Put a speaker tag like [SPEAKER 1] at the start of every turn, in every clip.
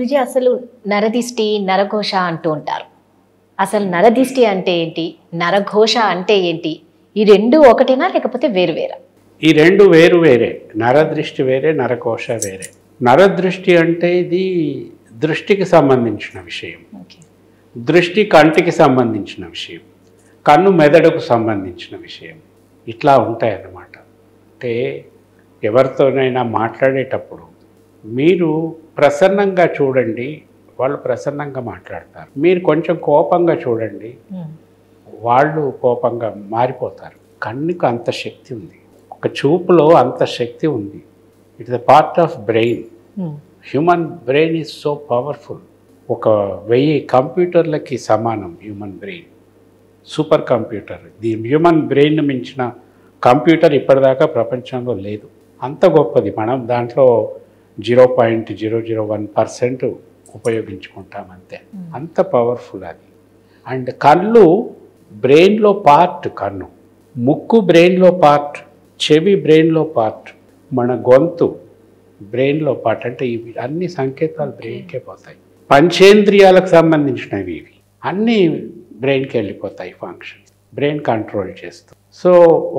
[SPEAKER 1] గురూజీ అసలు నరదిష్టి నరఘోష అంటూ ఉంటారు. అసలు నరదిష్టి అంటే ఏంటి? నరఘోష అంటే ఏంటి? ఈ రెండు ఒకటేనా లేకపోతే వేరు వేరా?
[SPEAKER 2] ఈ రెండు వేరు వేరే. నరదృష్టి వేరే నరకోశ వేరే. నరదృష్టి అంటే ఇది దృష్టికి సంబంధించిన విషయం. దృష్టి కంటికి సంబంధించిన విషయం. కన్ను మెదడుకు సంబంధించిన విషయం. ఇట్లా ఉంటాయన్నమాట. అంటే ఎవరితోనైనా మాట్లాడేటప్పుడు మీరు ప్రసన్నంగా చూడండి వాళ్ళు ప్రసన్నంగా మాట్లాడతారు. మీరు కొంచెం కోపంగా చూడండి వాళ్ళు కోపంగా మారిపోతారు. కన్నుకు అంత శక్తి ఉంది. ఒక చూపులో అంత శక్తి ఉంది. It's the part of brain human brain is so powerful ఒక వెయ్యి కంప్యూటర్లకి సమానం human brain super computer the human brain మించిన కంప్యూటర్ ఇప్పటిదాకా ప్రపంచంలో లేదు. అంత గొప్పది. మనం దాంట్లో zero point zero zero one percent ఉపయోగించుకుంటాం అంతే అంత పవర్ఫుల్ అది. అండ్ కళ్ళు బ్రెయిన్లో పార్ట్ కన్ను. ముక్కు బ్రెయిన్లో పార్ట్ చెవి బ్రెయిన్లో పార్ట్ మన గొంతు బ్రెయిన్లో పార్ట్ అంటే ఇవి అన్ని సంకేతాలు బ్రెయిన్కే పోతాయి. పంచేంద్రియాలకు సంబంధించినవి ఇవి. అన్నీ బ్రెయిన్కి వెళ్ళిపోతాయి ఫంక్షన్ బ్రెయిన్ కంట్రోల్ చేస్తూ. సో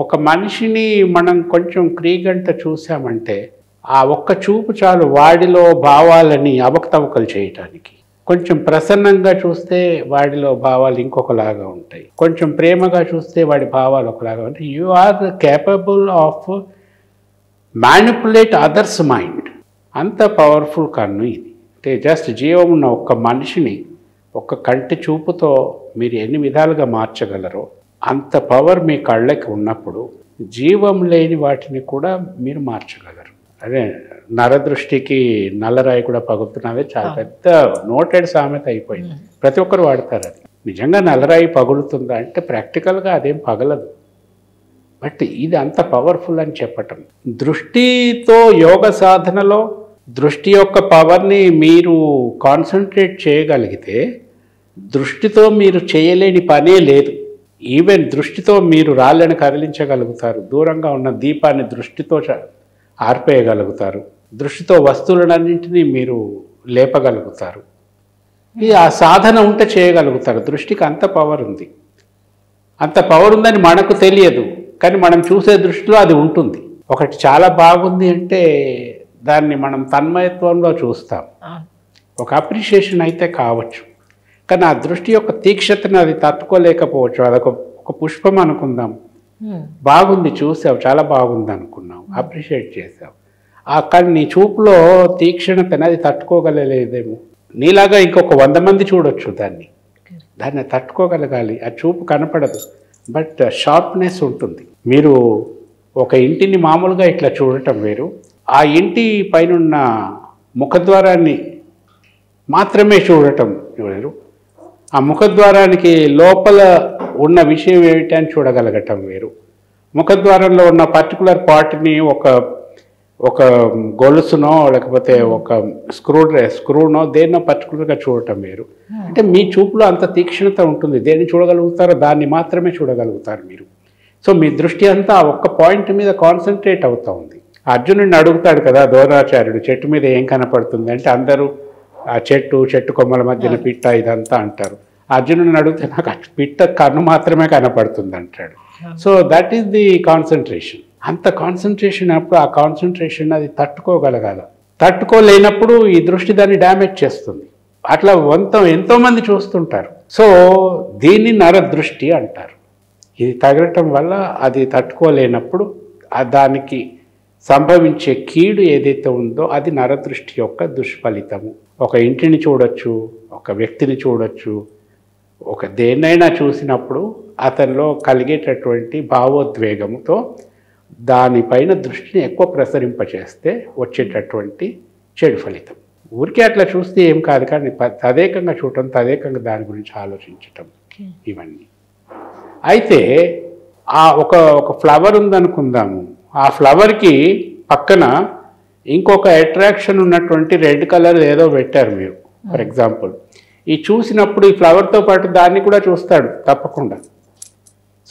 [SPEAKER 2] ఒక మనిషిని మనం కొంచెం క్రీగంట చూసామంటే ఆ ఒక్క చూపు చాలు వాడిలో భావాలని అవకతవకలు చేయటానికి. కొంచెం ప్రసన్నంగా చూస్తే వాడిలో భావాలు ఇంకొకలాగా ఉంటాయి. కొంచెం ప్రేమగా చూస్తే వాడి భావాలు ఒకలాగా ఉంటాయి. You are capable of manipulate others mind అంత పవర్ఫుల్ కన్ను ఇది. అంటే జస్ట్ జీవం ఉన్న ఒక్క మనిషిని ఒక్క కంటి చూపుతో మీరు ఎన్ని విధాలుగా మార్చగలరో అంత పవర్ మీ కళ్ళకి ఉన్నప్పుడు జీవం లేని వాటిని కూడా మీరు మార్చగలరు. అదే నరదృష్టికి నల్లరాయి కూడా పగులుతున్నదే చాలా పెద్ద నోటెడ్ సామెత అయిపోయింది. ప్రతి ఒక్కరు వాడతారు అది. నిజంగా నల్లరాయి పగులుతుందా అంటే ప్రాక్టికల్గా అదేం పగలదు. బట్ ఇది అంత పవర్ఫుల్ అని చెప్పటం. దృష్టితో యోగ సాధనలో దృష్టి యొక్క పవర్ని మీరు కాన్సన్ట్రేట్ చేయగలిగితే దృష్టితో మీరు చేయలేని పనే లేదు. ఈవెన్ దృష్టితో మీరు రాళ్ళని కదిలించగలుగుతారు. దూరంగా ఉన్న దీపాన్ని దృష్టితో చ- ఆర్పేయగలుగుతారు. దృష్టితో వస్తువులన్నింటినీ మీరు లేపగలుగుతారు. ఇది ఆ సాధన ఉంటే చేయగలుగుతారు. దృష్టికి అంత పవర్ ఉంది. అంత పవర్ ఉందని మనకు తెలియదు. కానీ మనం చూసే దృష్టిలో అది ఉంటుంది. ఒకటి చాలా బాగుంది అంటే దాన్ని మనం తన్మయత్వంలో చూస్తాం. ఒక అప్రిషియేషన్ అయితే కావచ్చు. కానీ ఆ దృష్టి యొక్క తీక్షతను అది తట్టుకోలేకపోవచ్చు. అదొక ఒక పుష్పం అనుకుందాం. బాగుంది చూసావు చాలా బాగుంది అనుకున్నావు అప్రిషియేట్ చేసావు. ఆ కానీ నీ చూపులో తీక్షణతని అది తట్టుకోగలలేదేమో. నీలాగా ఇంకొక వంద మంది చూడొచ్చు దాన్ని. దాన్ని తట్టుకోగలగాలి ఆ చూపు కనపడదు బట్ షార్ప్నెస్ ఉంటుంది. మీరు ఒక ఇంటిని మామూలుగా ఇట్లా చూడటం వేరు. ఆ ఇంటి పైనున్న ముఖద్వారాన్ని మాత్రమే చూడటం వేరు. ఆ ముఖద్వారానికి లోపల ఉన్న విషయం ఏమిటి అని చూడగలగటం వేరు. ముఖద్వారంలో ఉన్న పర్టికులర్ పార్ట్ని ఒక ఒక గొలుసునో లేకపోతే ఒక స్క్రూ స్క్రూనో దేన్నో పర్టికులర్గా చూడటం వేరు. అంటే మీ చూపులో అంత తీక్షణత ఉంటుంది. దేన్ని చూడగలుగుతారో దాన్ని మాత్రమే చూడగలుగుతారు మీరు. సో మీ దృష్టి అంతా ఆ ఒక్క పాయింట్ మీద కాన్సన్ట్రేట్ అవుతా ఉంది. అర్జునుడిని అడుగుతాడు కదా ద్రోణాచార్యుడు చెట్టు మీద ఏం కనపడుతుంది అంటే అందరూ ఆ చెట్టు చెట్టు కొమ్మల మధ్యన పిట్ట ఇదంతా అంటారు. అర్జునుడిని అడిగితే నాకు పిట్ట కన్ను మాత్రమే కనపడుతుంది అంటాడు. So that is the concentration అంత కాన్సన్ట్రేషన్ అప్పుడు ఆ కాన్సన్ట్రేషన్ అది తట్టుకోగలగాల. తట్టుకోలేనప్పుడు ఈ దృష్టి దాన్ని డ్యామేజ్ చేస్తుంది. అట్లా వంతం ఎంతోమంది చూస్తుంటారు. సో దీన్ని నరదృష్టి అంటారు. ఇది తగలటం వల్ల అది తట్టుకోలేనప్పుడు దానికి సంభవించే కీడు ఏదైతే ఉందో అది నరదృష్టి యొక్క దుష్ఫలితము. ఒక ఇంటిని చూడొచ్చు ఒక వ్యక్తిని చూడొచ్చు ఒక దేన్నైనా చూసినప్పుడు అతనిలో కలిగేటటువంటి భావోద్వేగముతో దానిపైన దృష్టిని ఎక్కువ ప్రసరింపచేస్తే వచ్చేటటువంటి చెడు ఫలితం. ఊరికే అట్లా చూస్తే ఏం కాదు కానీ తదేకంగా చూడటం తదేకంగా దాని గురించి ఆలోచించటం ఇవన్నీ. అయితే ఆ ఒక ఒక ఫ్లవర్ ఉందనుకుందాము. ఆ ఫ్లవర్కి పక్కన ఇంకొక అట్రాక్షన్ ఉన్నటువంటి రెడ్ కలర్ ఏదో పెట్టారు మీరు. For example. ఈ చూసినప్పుడు ఈ ఫ్లవర్తో పాటు దాన్ని కూడా చూస్తాడు తప్పకుండా.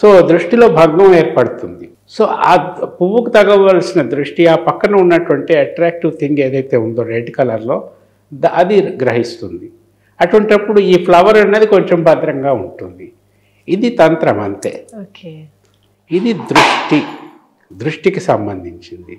[SPEAKER 2] సో దృష్టిలో భగ్నం ఏర్పడుతుంది. సో ఆ పువ్వుకు తగవలసిన దృష్టి ఆ పక్కన ఉన్నటువంటి అట్రాక్టివ్ థింగ్ ఏదైతే ఉందో రెడ్ కలర్లో అది గ్రహిస్తుంది. అటువంటిప్పుడు ఈ ఫ్లవర్ అనేది కొంచెం భద్రంగా ఉంటుంది. ఇది తంత్రం అంతే. ఇది దృష్టి. దృష్టికి సంబంధించింది.